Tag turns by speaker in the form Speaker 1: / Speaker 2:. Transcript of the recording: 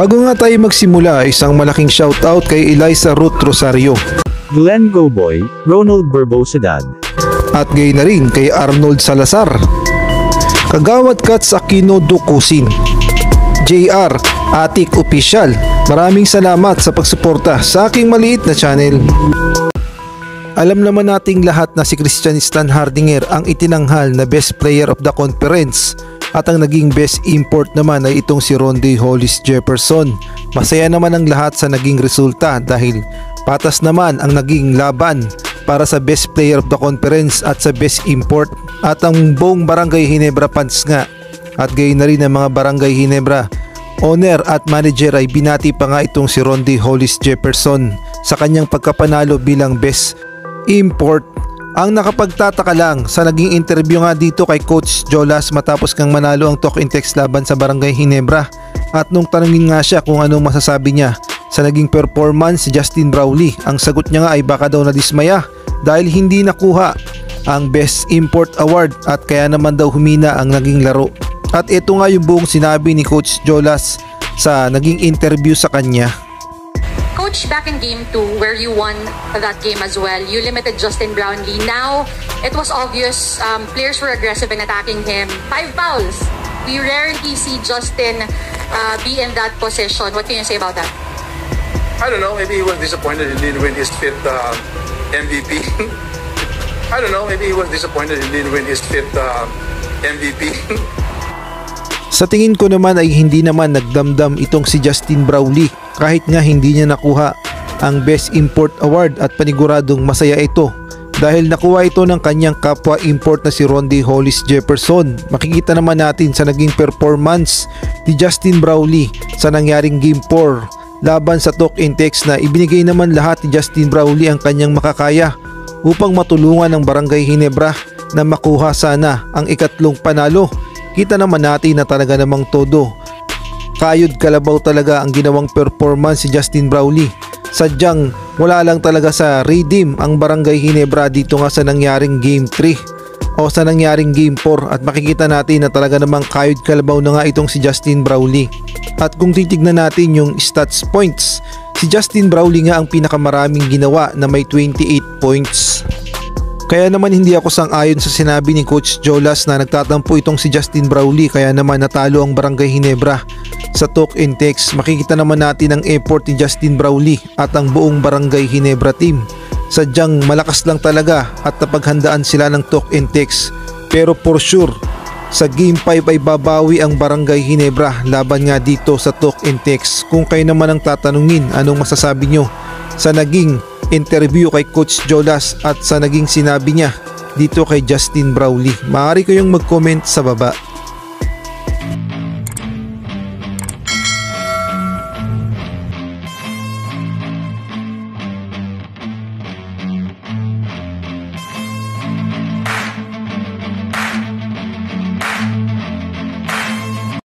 Speaker 1: Bago nga tayo magsimula, isang malaking shoutout kay Eliza Ruth Rosario
Speaker 2: Glenn Goboy, Ronald Barbosadad.
Speaker 1: at gay na rin kay Arnold Salazar. Kagawad Kats Aquino Dukusin. JR Atik Official. Maraming salamat sa pagsuporta sa aking maliit na channel. Alam naman nating lahat na si Christian Stan Hardinger ang itinanghal na best player of the conference at ang naging best import naman ay itong si Ronde Hollis Jefferson. Masaya naman ang lahat sa naging resulta dahil patas naman ang naging laban para sa best player of the conference at sa best import. At ang buong barangay Hinebra fans nga. At gayon na rin ang mga barangay Hinebra. Owner at manager ay binati pa nga itong si Ronde Hollis Jefferson sa kanyang pagkapanalo bilang best import ang nakapagtataka lang sa naging interview nga dito kay Coach Jolas matapos kang manalo ang talk in text laban sa Barangay Hinebra at nung tanungin nga siya kung anong masasabi niya sa naging performance si Justin Brawley ang sagot niya nga ay baka daw nadismaya dahil hindi nakuha ang Best Import Award at kaya naman daw humina ang naging laro. At ito nga yung buong sinabi ni Coach Jolas sa naging interview sa kanya.
Speaker 3: Coach, back in game two, where you won that game as well, you limited Justin Brownlee. Now, it was obvious um, players were aggressive in attacking him. Five fouls. We rarely see Justin uh, be in that position. What can you say about that?
Speaker 4: I don't know. Maybe he was disappointed he didn't win his fifth uh, MVP. I don't know. Maybe he was disappointed he didn't win his fifth uh, MVP.
Speaker 1: Sa tingin ko naman ay hindi naman nagdamdam itong si Justin Brawley kahit nga hindi niya nakuha ang Best Import Award at paniguradong masaya ito dahil nakuha ito ng kanyang kapwa import na si Ronde Hollis Jefferson. Makikita naman natin sa naging performance ni Justin Brawley sa nangyaring Game 4 laban sa Talk in Text na ibinigay naman lahat ni Justin Brawley ang kanyang makakaya upang matulungan ang Barangay Hinebra na makuha sana ang ikatlong panalo. Kita naman natin na talaga namang todo. Kayod kalabaw talaga ang ginawang performance si Justin Brawley. Sadyang wala lang talaga sa redeem ang Barangay Hinebra dito nga sa nangyaring Game 3 o sa nangyaring Game 4 at makikita natin na talaga namang kayod kalabaw na nga itong si Justin Brawley. At kung titignan natin yung stats points, si Justin Brawley nga ang pinakamaraming ginawa na may 28 points. Kaya naman hindi ako sang-ayon sa sinabi ni Coach Jolas na nagtatampo itong si Justin Brawley kaya naman natalo ang Barangay Hinebra. Sa talk in text, makikita naman natin ang effort ni Justin Brawley at ang buong Barangay Hinebra team. Sadyang malakas lang talaga at napaghandaan sila ng talk in text. Pero for sure, sa Game 5 ay babawi ang Barangay Hinebra laban nga dito sa talk in text. Kung kayo naman ang tatanungin anong masasabi nyo sa naging interview kay Coach Jolas at sa naging sinabi niya dito kay Justin Brawley. Maaari kayong mag-comment sa baba.